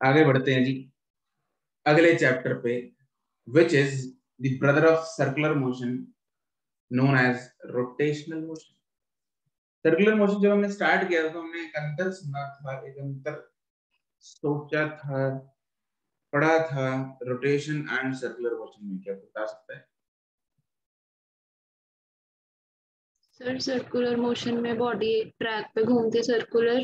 आगे बढ़ते हैं जी। अगले चैप्टर पे which is the brother of circular motion known as rotational motion circular motion जब हमने स्टार्ट किया तो हमने एक अंतर सुना था, एक अंतर सोचा था, पढ़ा था रोटेशन एंड सर्कुलर मोशन में क्या बता सकता है? सर सर्कुलर मोशन में बॉडी एक ट्रैक पे घूमती सर्कुलर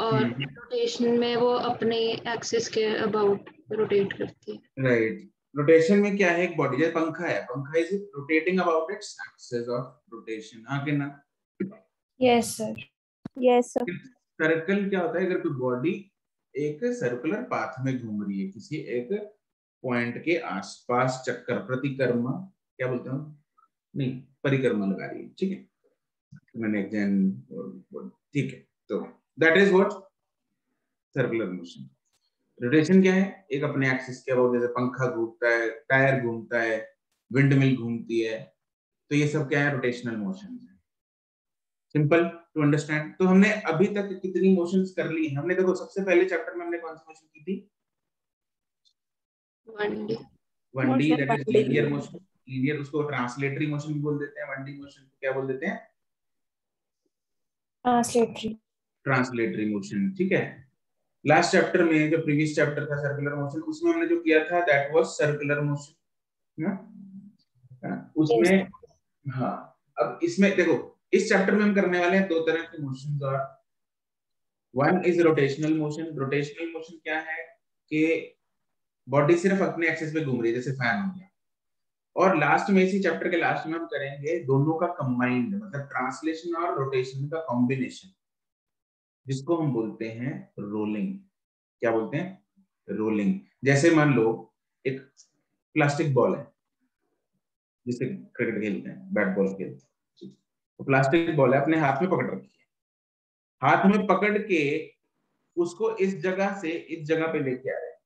और रोटेशन हम्म। में वो अपने एक्सिस के अबाउट रोटेट करती है। राइट रोटेशन में क्या है? एक बॉडी जैसे पंखा है। पंखा is rotating about its axis of rotation हाँ के ना? Yes sir yes sir circle क्या होता है? अगर कोई बॉडी एक सर्कुलर पाथ में घूम रही है किसी एक पॉइंट के आसपास चक्कर प्रतिकर्मा क्या बोलते हैं? नहीं परिक्रमा लगा रही है। ठीक है? मैंने एग्ज़ाम ठीक है तो that is what circular motion rotation क्या है? एक अपने एक्सिस के अबाउट जैसे पंखा घूमता है टायर घूमता है विंड मिल घूमती है तो ये सब क्या है? रोटेशनल मोशन है। सिंपल टू अंडरस्टैंड तो हमने अभी तक कितनी मोशंस कर ली हमने देखो सबसे पहले चैप्टर में हमने कौन सी मोशन की थी? One D one D Motion that is linear motion linear उसको ट्रांसलेटरी मोशन भी बोल देते हैं वन डी मोशन क्या बोल देते हैं? ट्रांसलेटरी ट्रांसलेटरी मोशन ठीक है? लास्ट चैप्टर में जो प्रीवियस चैप्टर था सर्कुलर मोशन उसमें हमने जो किया था दैट वाज सर्कुलर मोशन उसमें हाँ अब इसमें देखो, इस चैप्टर में हम करने वाले हैं दो तरह के मोशंस और one is rotational motion rotational motion क्या है कि बॉडी सिर्फ़ अपने एक्सेस पे घूम रही है, जैसे फ़ैन हो गया। और लास्ट में, इसी चैप्टर के लास्ट में हम करेंगे दोनों का कंबाइंड मतलब ट्रांसलेशन और रोटेशन का कॉम्बिनेशन जिसको हम बोलते हैं रोलिंग क्या बोलते हैं? रोलिंग जैसे मान लो, एक प्लास्टिक बॉल है, जिसे क्रिकेट खेलते हैं बैट बॉल खेलते हैं तो प्लास्टिक बॉल है, अपने हाथ में पकड़ रखी है। हाथ में पकड़ के उसको इस जगह से इस जगह पे लेके आ रहे हैं।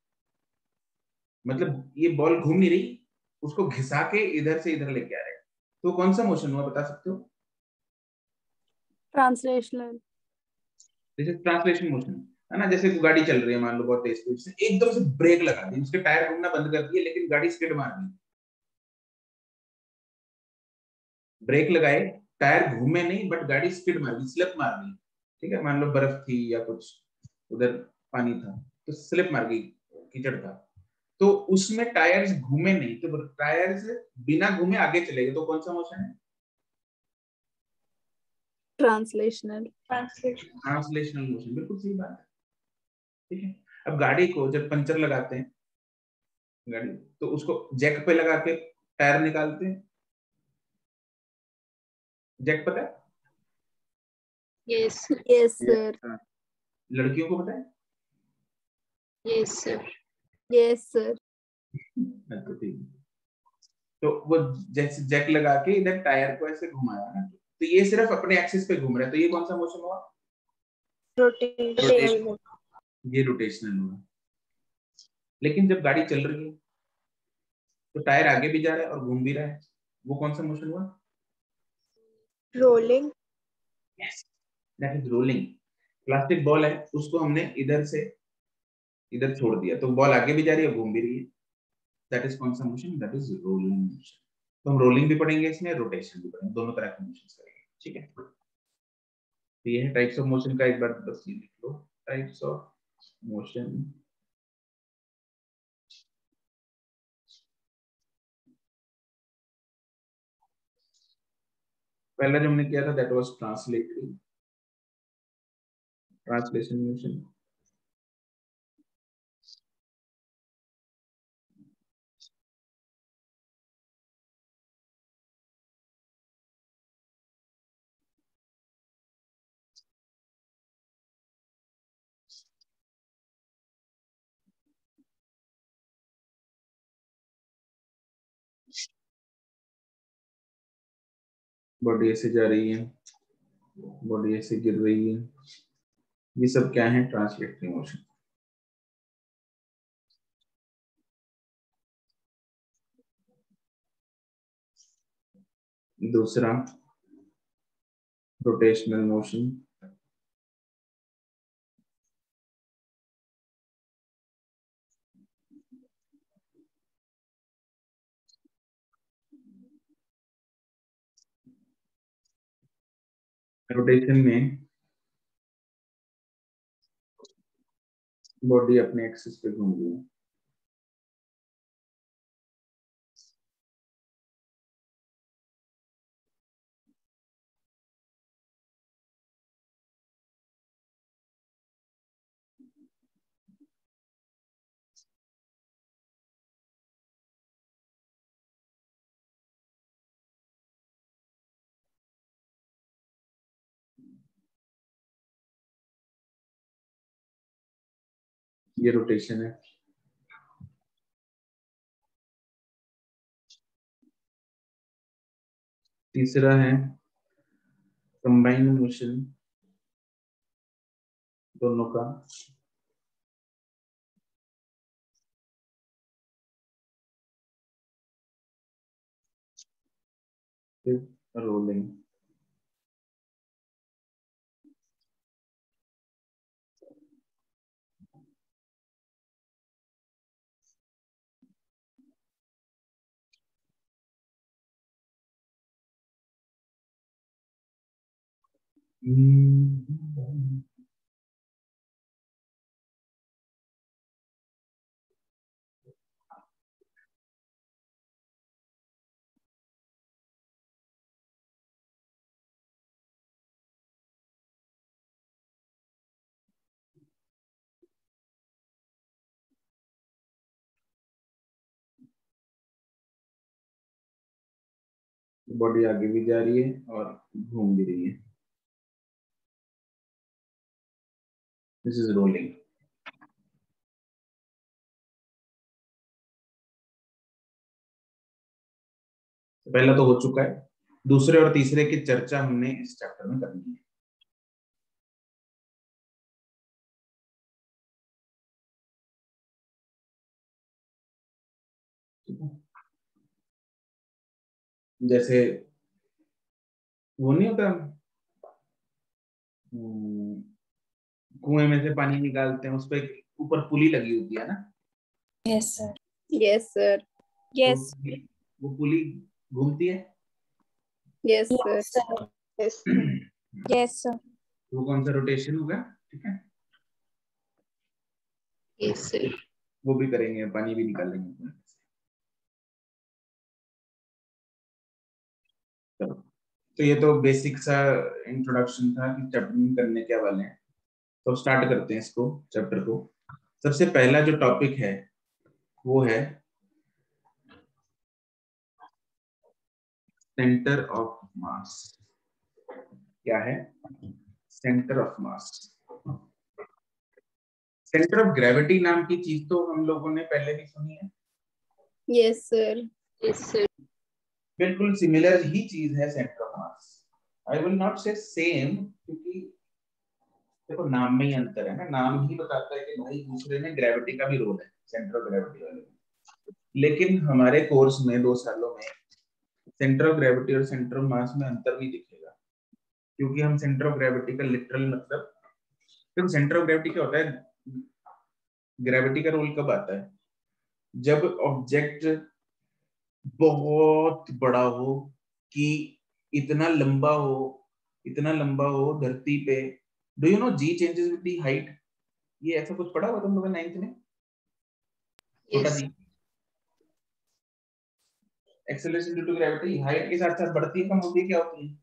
मतलब ये बॉल घूम नहीं रही, उसको घिसा के इधर से इधर लेके आ रहे हैं। तो कौन सा मोशन हुआ, बता सकते हो? ट्रांसलेशनल जैसे ट्रांसलेशन मोशन है ना? जैसे गाड़ी चल रही है, मान लो बहुत तेज स्पीड से, एकदम से ब्रेक लगा दी, उसके टायर घूमना बंद कर दिए, लेकिन गाड़ी स्किड मार दी। ब्रेक लगाए टायर घूमे नहीं बट गाड़ी स्किड मार दी स्लिप मार दी। ठीक है? मान लो बर्फ़ थी या कुछ, उधर पानी था तो स्लिप मार गई, कीचड़ था। तो उसमें टायर्स घूमे नहीं तो टायर्स बिना घूमे आगे चले गए तो कौन सा मोशन है? ट्रांसलेशनल। ट्रांसलेशनल। मोशन बिल्कुल सही बात है। ठीक है? अब गाड़ी को जब पंचर लगाते हैं गाड़ी तो उसको जैक पे लगा के टायर निकालते हैं। जैक पता है? Yes yes sir. लड़कियों को पता है? Yes sir yes sir. तो वो जैसे जैक लगा के इधर टायर को ऐसे घुमाया ना तो ये सिर्फ़ अपने एक्सिस पे घूम रहा है तो ये कौन सा मोशन हुआ? रोटेशनल ये रोटेशनल हुआ। लेकिन जब गाड़ी चल रही है तो टायर आगे भी जा रहा है और घूम भी रहा है वो कौन सा मोशन हुआ? Rolling yes that is rolling plastic ball है उसको हमने इधर से इधर छोड़ दिया। तो बॉल आगे भी जा रही है घूम भी रही है। दैट इज़ कौन सा motion that is rolling motion तो हम रोलिंग भी पढ़ेंगे इसमें रोटेशन भी पढ़ेंगे। दोनों तरह के मोशन करेंगे। ठीक है? तो ये है टाइप्स ऑफ़ मोशन का एक बार बस ये लिख लो। टाइप्स ऑफ़ मोशन पहला जो हमने किया था that was translatory translation motion body ऐसे जा रही है। बॉडी ऐसे गिर रही है। ये सब क्या है? ट्रांसलेटरी मोशन दूसरा रोटेशनल मोशन रोटेशन में बॉडी अपने एक्सिस पे घूम रही है। ये रोटेशन है। तीसरा है कंबाइंड मोशन दोनों का। रोलिंग बॉडी आगे भी जा रही है और घूम भी रही है। दिस इज़ रोलिंग पहला तो हो चुका है। दूसरे और तीसरे की चर्चा हमने इस चैप्टर में करनी है। जैसे वो नहीं होता? हम्म, कुएँ में से पानी निकालते हैं उस पर ऊपर पुली लगी होती है ना? Yes sir yes sir yes वो पुली घूमती है? Yes sir sir yes yes sir वो कौन सा रोटेशन होगा? ठीक है? यस सर वो भी करेंगे पानी भी निकाल लेंगे तो ये तो बेसिक सा इंट्रोडक्शन था कि में करने क्या वाले हैं। तो स्टार्ट करते हैं इसको चैप्टर को। सबसे पहला जो टॉपिक है वो है सेंटर ऑफ़ मास क्या है? Centre of mass centre of gravity नाम की चीज़ तो हम लोगों ने पहले भी सुनी है। यस सर यस सर बिल्कुल सिमिलर ही चीज़ है centre of mass I will not say same क्योंकि देखो, नाम में ही अंतर है ना। नाम ही बताता है कि भाई दूसरे में ग्रेविटी का भी रोल है सेंटर ऑफ़ ग्रेविटी वाले में। लेकिन हमारे कोर्स में दो सालों में सेंटर ऑफ़ ग्रेविटी और सेंटर ऑफ़ मास में अंतर नहीं दिखेगा। क्योंकि हम सेंटर ऑफ़ ग्रेविटी का लिटरल मतलब देखो सेंटर ऑफ़ ग्रेविटी क्या होता है? ग्रेविटी का रोल कब आता है? जब ऑब्जेक्ट बहुत बड़ा हो कि इतना लंबा हो, इतना लंबा हो धरती पे do you know g changes with the height ये ऐसा कुछ पढ़ा हुआ तुम लोगों ने नाइन्थ में? छोटा g acceleration due to gravity height के साथ साथ बढ़ती है कम होती है क्या होती है?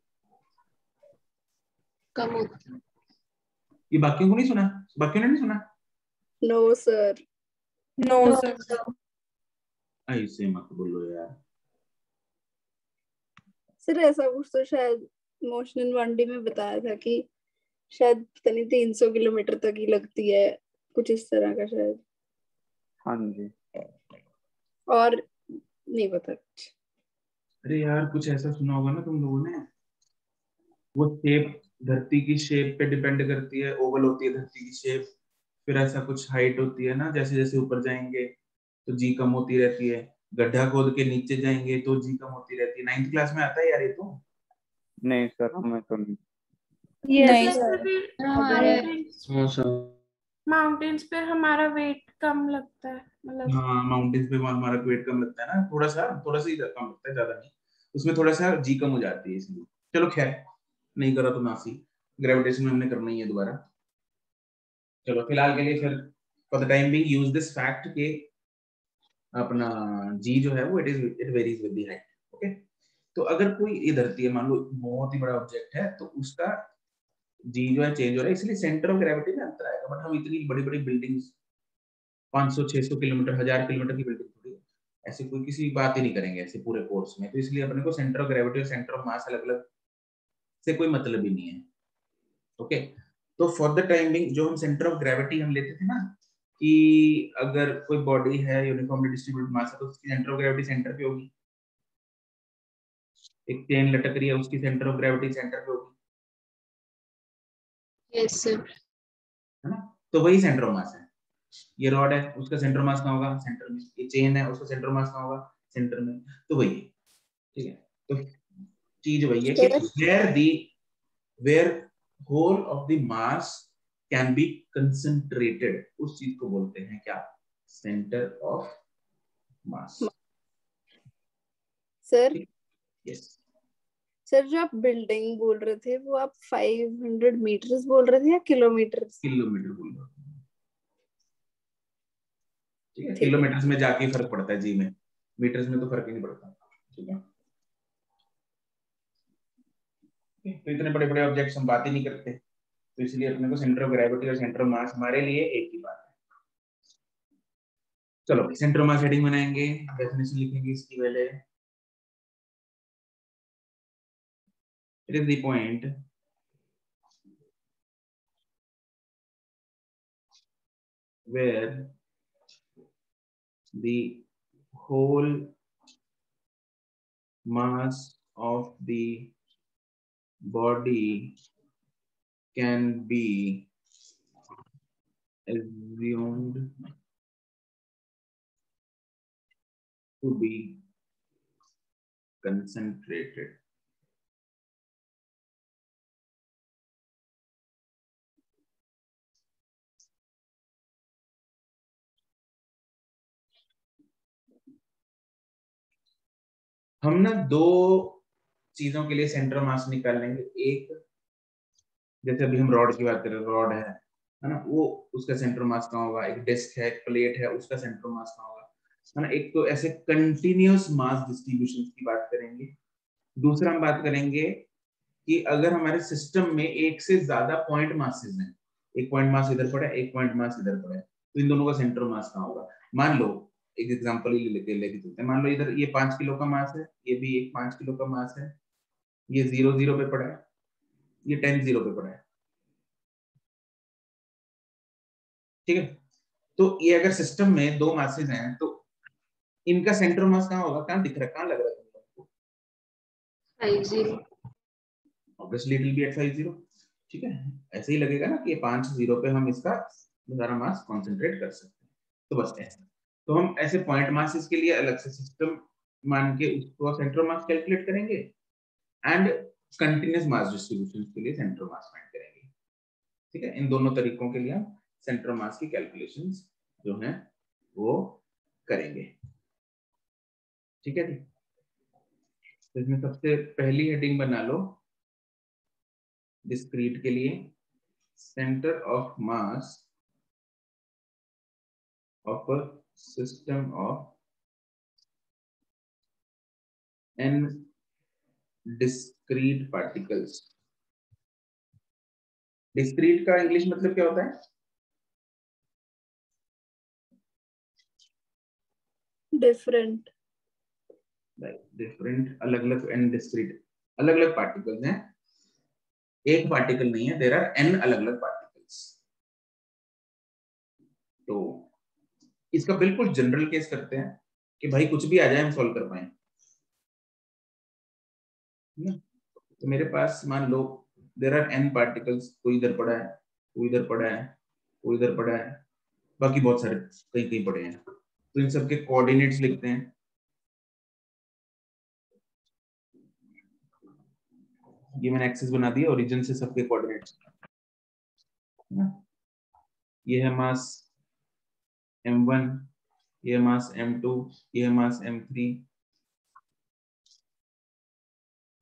कम होता ये बाकियों को नहीं सुना? बाकियों ने नहीं सुना? नो सर नो सर ऐसे मत बोलो यार। सर ऐसा कुछ तो शायद मोशन वन डी में बताया था कि शायद पता नहीं तीन सौ किलोमीटर तक ही लगती है कुछ इस तरह का शायद। हाँ जी। और नहीं पता कुछ। अरे यार कुछ ऐसा सुना होगा ना तुम लोगों ने? वो शेप धरती की शेप पे डिपेंड करती है ओवल होती है धरती की शेप फिर ऐसा कुछ हाइट होती है ना जैसे जैसे ऊपर जाएँगे तो जी कम होती रहती है। गड्ढा खोद के नीचे जाएँगे तो जी कम होती रहती है। नाइन्थ क्लास में आता है यार ये तो? नहीं सर हमें तो नहीं नहीं सर, सर फिर हमारे माउंटेन्स पे हमारा वेट कम लगता है मतलब हाँ माउंटेन्स पे हमारा वेट कम लगता है ना थोड़ा सा थोड़ा सा ही कम लगता है ज़्यादा नहीं। उसमें थोड़ा सा जी कम हो जाती है इसलिए। चलो खैर नहीं करा तो नासी ग्रेविटेशन में हमने करना ही है दोबारा। चलो फ़िलहाल के लिए फिर for the time being use this fact के अपना जी जो है वो it is it varies with the height okay तो अगर कोई ये धरती है मान लो बहुत ही बड़ा ऑब्जेक्ट है तो उसका जी जो है चेंज हो रहा है, इसलिए सेंटर ऑफ़ ग्रेविटी में अंतर आएगा। बट हम इतनी बड़ी बड़ी बिल्डिंग्स 500 600 किलोमीटर, हज़ार किलोमीटर की बिल्डिंग थोड़ी ऐसे कोई किसी बात ही नहीं करेंगे ऐसे पूरे कोर्स में। तो इसलिए अपने को सेंटर ऑफ़ ग्रेविटी और सेंटर ऑफ़ मास अलग अलग से कोई मतलब ही नहीं है। ओके तो फॉर द टाइमिंग जो हम सेंटर ऑफ़ ग्रेविटी हम लेते थे ना, कि अगर कोई बॉडी है यूनिफॉर्मली डिस्ट्रीब्यूटेड मास है तो उसकी सेंटर ऑफ़ ग्रेविटी सेंटर पे होगी। एक चेन लटक रही है, उसकी सेंटर ऑफ़ ग्रेविटी सेंटर पे होगी। है ना? तो वही सेंटर ऑफ़ मास है। ये रॉड है उसका सेंटर मास कहाँ होगा? सेंटर में। ये चेन है उसका सेंटर मास कहाँ होगा? सेंटर में। तो वही है। ठीक है? तो चीज़ वही है कि where the where whole of the mass can be concentrated उस चीज़ को बोलते हैं क्या? Centre of mass sir yes sir जो आप बिल्डिंग बोल रहे थे वो आप 500 मीटर्स बोल रहे थे या किलोमीटर किलोमीटर बोल रहा हूँ है। किलोमीटर्स में जाके ही फ़र्क पड़ता है जी में। मीटर्स में तो फ़र्क ही नहीं पड़ता। ठीक है। तो इतने बड़े बड़े ऑब्जेक्ट्स हम बात ही नहीं करते। तो इसलिए अपने को सेंटर ऑफ़ ग्रेविटी और सेंटर ऑफ़ मास हमारे लिए एक ही बात है। चलो सेंटर ऑफ़ मास हेडिंग बनाएँगे डेफिनेशन लिखेंगे इसकी पहले। It is the point where the whole mass of the body can be assumed to be concentrated. हम ना दो चीज़ों के लिए सेंटर मास निकाल लेंगे एक, जैसे अभी हम रॉड की बात करें रॉड है है ना? वो उसका सेंटर मास कहाँ होगा? एक डिस्क है, एक प्लेट है, उसका सेंटर मास कहाँ होगा? है ना? एक तो ऐसे कंटिन्यूस मास डिस्ट्रीब्यूशन की बात करेंगे। दूसरा हम बात करेंगे कि अगर हमारे सिस्टम में एक से ज़्यादा पॉइंट मासेस हैं, एक पॉइंट मास इधर पड़ा है, एक पॉइंट मास इधर पड़ा है तो इन दोनों का सेंटर मास कहाँ होगा? मान लो एक एग्जांपल ही लेके लेके चलते हैं। मान लो इधर ये पाँच किलो का मास है ये भी एक पाँच किलो का मास है ये ज़ीरो ज़ीरो पे पड़ा है ये टेन ज़ीरो पे पड़ा है। ठीक है? तो ये अगर सिस्टम में दो मासेस हैं तो इनका सेंटर मास कहाँ होगा? कहाँ दिख रहा है? कहाँ लग रहा है तुम लोगों को five zero obviously it will be at five zero ठीक है? ऐसे ही लगेगा ना कि पाँच ज़ीरो पे हम इसका सारा मास कॉन्सेंट्रेट कर सकते हैं। तो बस ऐसा। तो हम ऐसे पॉइंट मासेस के लिए अलग से सिस्टम मान के उसको सेंटर मास कैलकुलेट करेंगे एंड कंटिन्यूस मास डिस्ट्रीब्यूशन के लिए सेंटर मास फाइंड करेंगे। ठीक है? इन दोनों तरीकों के लिए हम सेंटर मास की कैलकुलेशंस जो हैं, वो करेंगे। ठीक है जी? तो इसमें सबसे पहली हेडिंग बना लो। डिस्क्रीट के लिए centre of mass a system of n discrete particles. discrete का इंग्लिश मतलब क्या होता है? डिफरेंट डिफरेंट अलग अलग एन डिस्क्रीट अलग अलग पार्टिकल्स हैं। एक पार्टिकल नहीं है देर आर एन अलग अलग पार्टिकल्स तो इसका बिल्कुल जनरल केस करते हैं कि भाई कुछ भी आ जाए, हम सॉल्व कर पाए। तो मेरे पास, मान लो देर आर एन पार्टिकल्स कोई इधर पड़ा है, कोई इधर पड़ा है, कोई इधर पड़ा है, बाकी बहुत सारे कहीं कहीं पड़े हैं। तो इन सबके कोऑर्डिनेट्स लिखते हैं। ये मैंने एक्सेस बना दिया ओरिजिन से सबके कोऑर्डिनेट्स ये है मास m1 ये मास m2 ये मास m3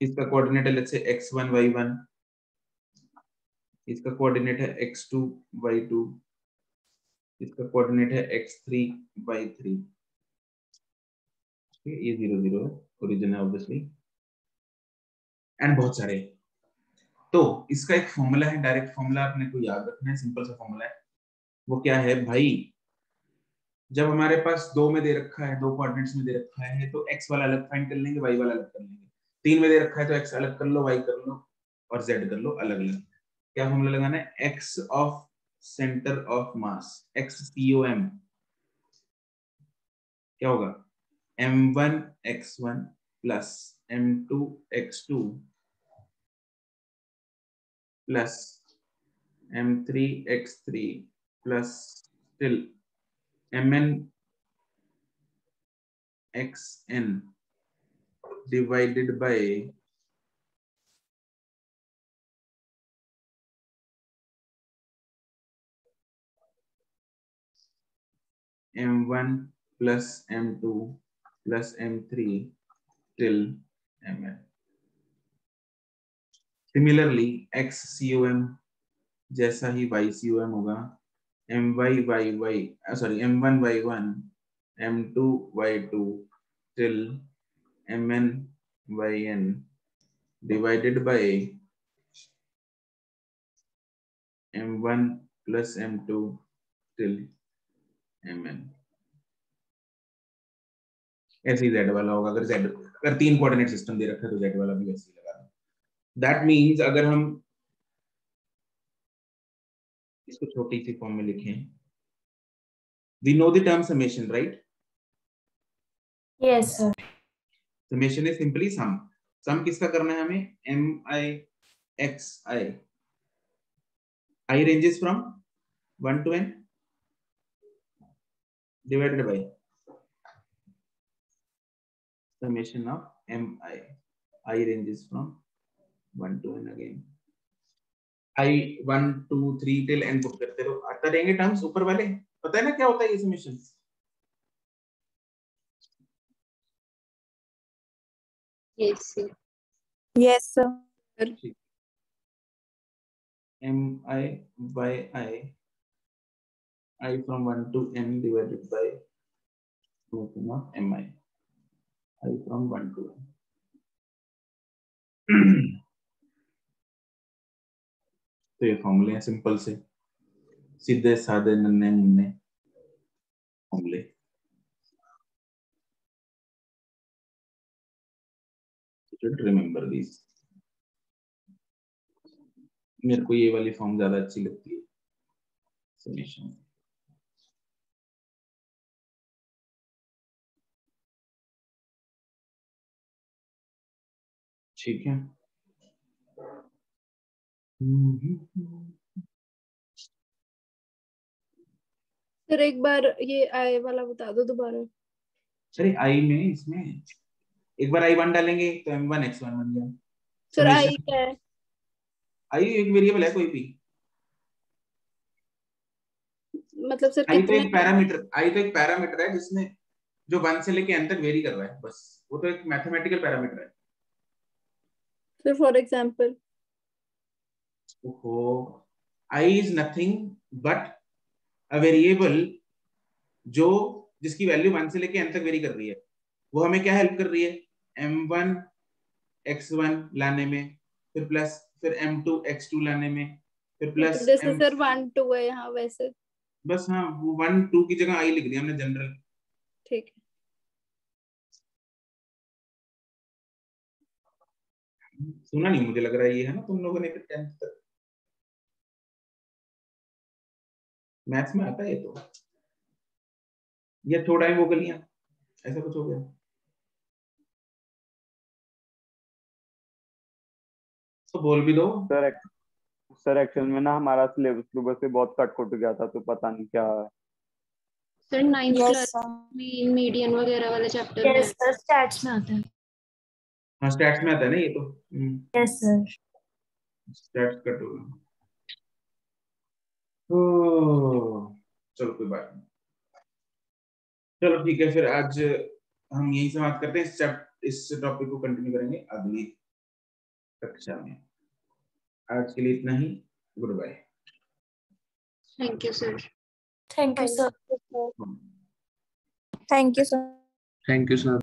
इसका कोऑर्डिनेट है लेट्स से x1 y1 इसका कोऑर्डिनेट है एक्स टू वाई टू इसका कोऑर्डिनेट है एक्स थ्री वाई थ्री ये ज़ीरो ज़ीरो है ओरिजिन है ऑब्वियसली एंड बहुत सारे। तो इसका एक फॉर्मूला है डायरेक्ट फॉर्मूला आपने को याद रखना है सिंपल सा फॉर्मूला है। वो क्या है भाई? जब हमारे पास दो में दे रखा है, दो कोऑर्डिनेट्स में दे रखा है तो एक्स वाला अलग फाइंड कर लेंगे वाई वाला अलग कर लेंगे। तीन में दे रखा है तो एक्स अलग कर लो वाई कर लो और जेड कर लो अलग अलग। क्या फॉर्मूला लगाना है? X of centre of mass x C O M क्या होगा? M one x one plus m two x two plus m three x three plus still m n x n divided by m one plus m two plus m three till m n similarly x C O M जैसा ही y C O M होगा my yy sorry m1 y1 m2 y2 till mn yn divided by m1 plus m2 till mn ऐसे ही z वाला होगा, अगर z, अगर तीन coordinate system दे रखा है तो z वाला भी वैसे ही लगा दैट मींस अगर हम इसको छोटी सी फॉर्म में लिखें we know the term summation right yes sir summation is simply sum sum किसका करना है हमें m i x i i ranges from one to n divided by summation of mi i ranges from 1 to n again i 1 2 3 till n put करते रहो आता रहेंगे terms ऊपर वाले पता है ना क्या होता है ये summation Yes, sir. yes sir m i by i i from 1 to n divided by summation of mi i i from 1 to n तो ये फॉर्मूले हैं सिंपल से। सीधे, साधे, नन्हे, मुन्ने फॉर्मूले should दीज मेरे को ये वाली फॉर्म ज़्यादा अच्छी लगती है। ठीक है। सर एक बार ये आई वाला बता दो दोबारा। अरे आई में इसमें। एक बार आई वन डालेंगे तो एम वन एक्स वन बन गया। सर आई क्या है? आई एक वेरिएबल है कोई भी। मतलब सर आई तो एक पैरामीटर आई तो एक पैरामीटर है जिसमें जो वन से लेके एन तक वेरी कर रहा है बस। वो तो एक मैथमेटिकल पैरामीटर है। सर फॉर एग्जांपल ओहो i is nothing but a variable जो जिसकी वैल्यू वन से लेके एन तक वेरी कर रही है। वो हमें क्या हेल्प कर रही है? एम वन एक्स वन लाने में फिर प्लस फिर एम टू एक्स टू लाने में फिर प्लस जैसे सर वन टू है यहाँ वैसे। बस हाँ वो वन टू की जगह आई लिख दिया हमने जनरल ठीक है। सुना नहीं मुझे लग रहा है ये है ना तुम लोगों ने फिर टेंथ तक मैथ्स में आता है ये तो। ये थोड़ा ही वो गलियाँ ऐसा कुछ हो गया। तो बोल भी दो। सर सर एक्चुअल में ना हमारा सिलेबस सिलेबस से बहुत कट कट गया था तो पता नहीं क्या है। सर नाइन्थ क्लास में मीडियन वगैरह वाले चैप्टर में yes sir stats में आता है। हाँ स्टैट्स में आता है ना ये तो। yes sir. स्टैट्स कट हो गया। तो चलो कोई बात नहीं। चलो ठीक है फिर आज हम यहीं समाप्त करते हैं। इस चैप्टर इस टॉपिक को कंटिन्यू करेंगे अगली कक्षा में। आज के लिए इतना ही। Good bye thank you sir thank you sir thank you sir thank you sir